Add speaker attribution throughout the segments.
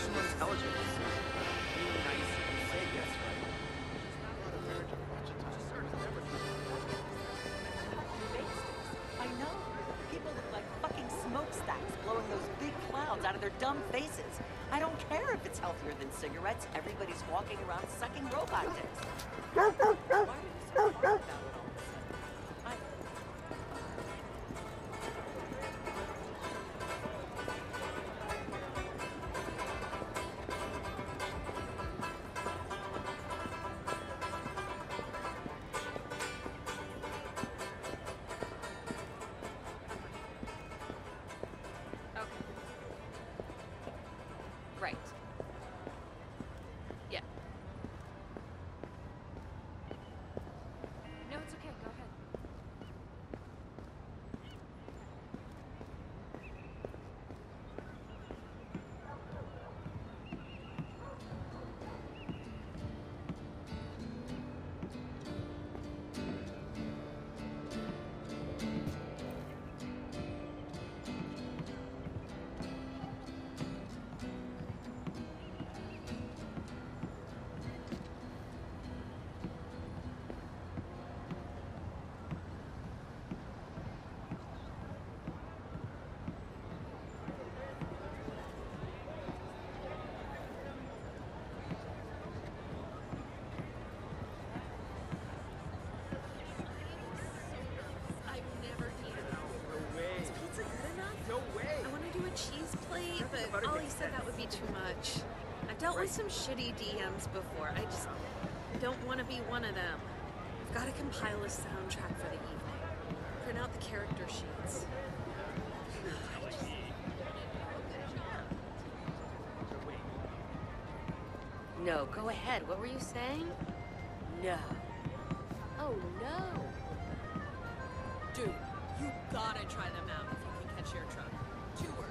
Speaker 1: What in hell is emotional intelligence? Being nice and say yes, right?
Speaker 2: I know. People look like fucking smokestacks blowing those big clouds out of their dumb faces. I don't care if it's healthier than cigarettes. Everybody's walking around sucking robot dicks.
Speaker 3: but Ollie said that would be too much. I've dealt with some shitty DMs before. I just don't want to be one of them. I've got to compile a soundtrack for the evening. Print out the character sheets.
Speaker 4: No, go ahead. What were you saying? No. Oh, no.
Speaker 3: Dude, you gotta try them out if you can catch your truck. Two words.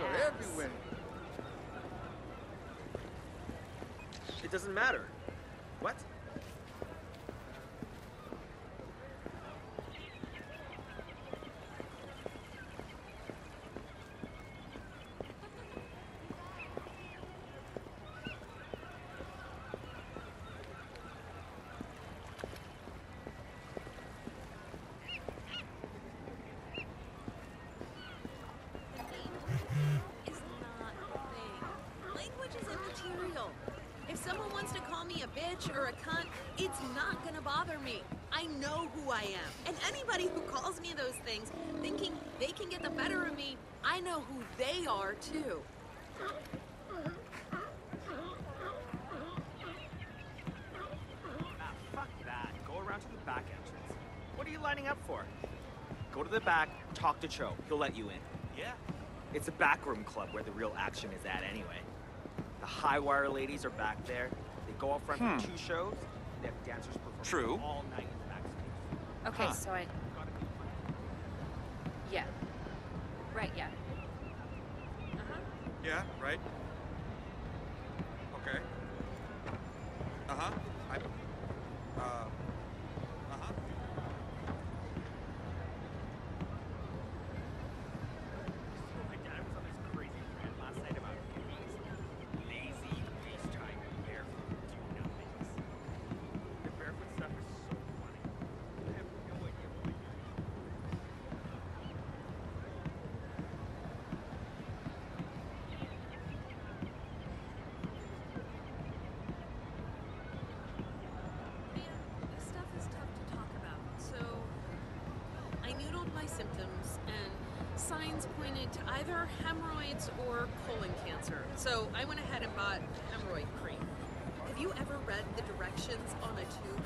Speaker 3: Are
Speaker 5: everywhere.
Speaker 1: It doesn't matter. What?
Speaker 3: is not a thing. Language is immaterial. If someone wants to call me a bitch or a cunt, it's not gonna bother me. I know who I am. And anybody who calls me those things thinking they can get the better of me, I know who they are too.
Speaker 1: Ah, fuck that. Go around to the back entrance. What are you lining up for? Go to the back, talk to Cho. He'll let you in. Yeah? It's a backroom club where the real action is at anyway. The high wire ladies are back there. They go up front for two shows. They have dancers perform
Speaker 6: True.
Speaker 1: all night in the backstage.
Speaker 4: Okay,
Speaker 6: Huh.
Speaker 4: so I.
Speaker 1: Gotta be fun.
Speaker 4: Yeah. Right, yeah. Uh huh.
Speaker 6: Yeah, right. Okay. Uh huh.
Speaker 1: symptoms and
Speaker 3: signs pointed to either hemorrhoids or colon cancer. So I went ahead and bought hemorrhoid cream. Have you ever read the directions on a tube?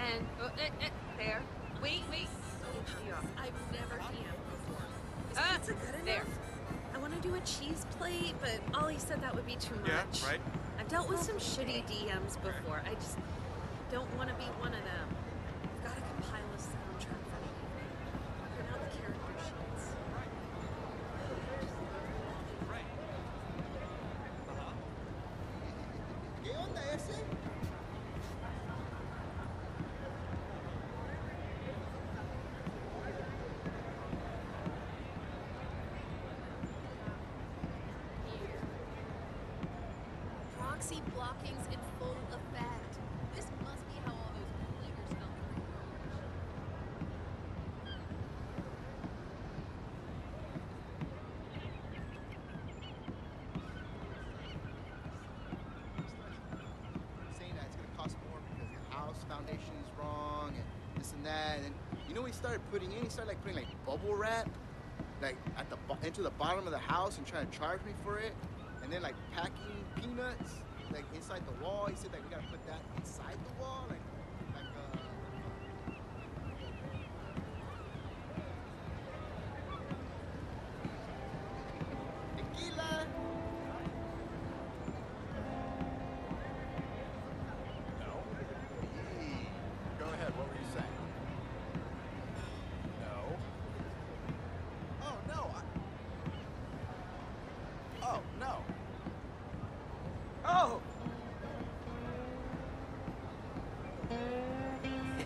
Speaker 3: And uh, eh, eh, there. Wait, wait. I've never DM'd before. Is
Speaker 4: Ah,
Speaker 3: pizza good enough?
Speaker 4: there.
Speaker 3: I want to do a cheese plate, but Ollie said that would be too
Speaker 6: Yeah,
Speaker 3: much.
Speaker 6: right.
Speaker 3: I've dealt with some shitty DMs before. I just don't want to be one of them. I've got to compile a soundtrack for me. Print out the character sheets.
Speaker 5: ¿Qué onda ese?
Speaker 3: Blocking's in full effect. This must be how all those bootleggers felt during Prohibition.
Speaker 5: saying that it's gonna cost more because the house foundation is wrong and this and that. And you know what he started putting in? He started like putting like bubble wrap, like at the into the bottom of the house and trying to charge me for it. And then like packing peanuts like inside the wall. He said like we gotta put that inside the wall, like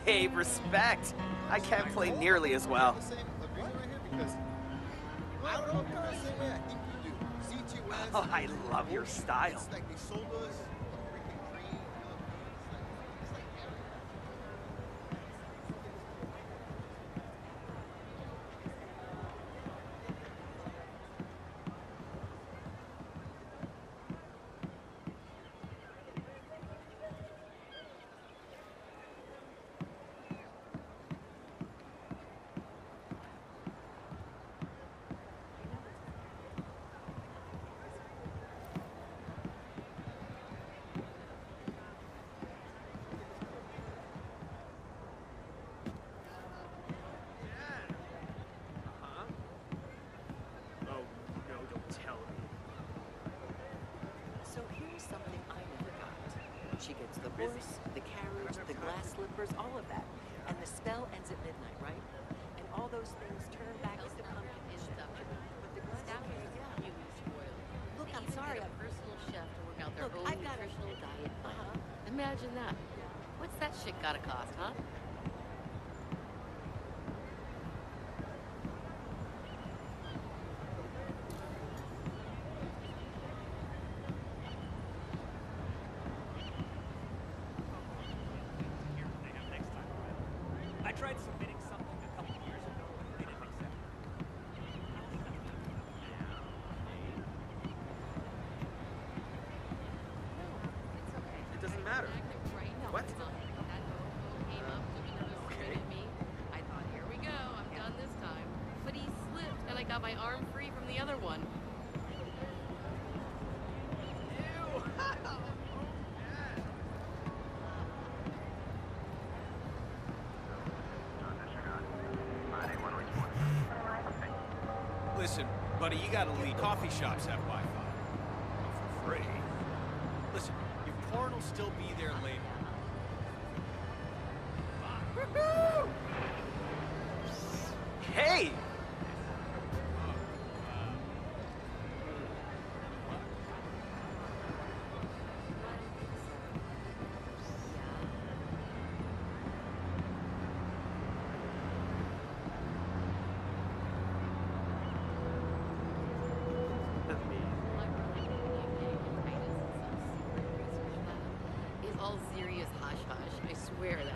Speaker 1: Hey, respect. I can't play nearly as well.
Speaker 5: The same agreement right here because I don't know if they're the same way I think you do. C2S.
Speaker 1: Oh, I love your style.
Speaker 5: It's like they sold us a freaking dream. you know, It's like, it's like everything.
Speaker 1: Huh? Oh, no, don't tell me.
Speaker 2: So here's something I never got. She gets the horse, the carriage, the glass slippers, all of that. And the spell ends at midnight, right? And all those things turn back into pumpkin stuff. But the glass yeah. Look, I'm sorry.
Speaker 4: A personal chef to work out their
Speaker 2: Look,
Speaker 4: own
Speaker 2: I've got a-
Speaker 4: diet
Speaker 2: uh-huh.
Speaker 4: Imagine that. What's that shit gotta cost, huh?
Speaker 7: Here, they have next time around. I tried submitting something a couple years ago. They didn't accept it.
Speaker 1: It doesn't matter. What? Okay.
Speaker 4: I thought, here we go, I'm done this time. But he slipped, and I got my arm free from the other one.
Speaker 7: Listen, buddy, you gotta leave. Coffee shops have Wi-Fi. Oh, for free. Listen, your porn will still be there later.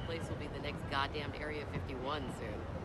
Speaker 4: Place will be the next goddamned Area 51 soon.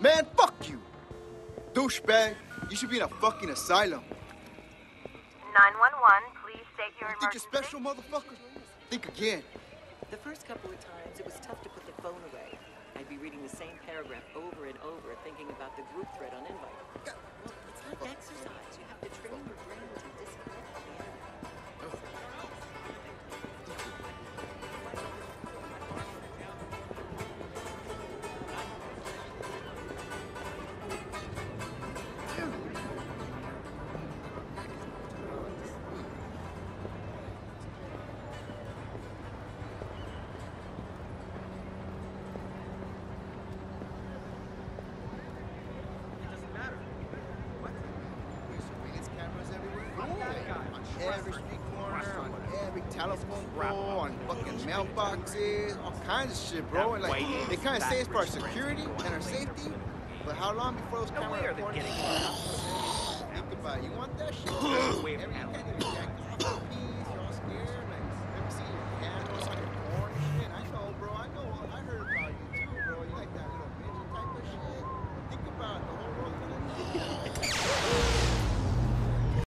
Speaker 5: Man, fuck you! Douchebag, you should be in a fucking asylum.
Speaker 8: 911, please state your
Speaker 5: You think you're special, motherfucker? Think again.
Speaker 2: The first couple of times, it was tough to put the phone away. I'd be reading the same paragraph over and over, thinking about the group thread on invite. Well, it's like exercise. You have to train your brain to disconnect
Speaker 5: every street corner, on every telephone pole, on fucking mailboxes, all kinds of shit, bro. And like, they kind of say it's for our security and our safety, but how long before those cameras
Speaker 1: are
Speaker 5: Think about it. You want that shit?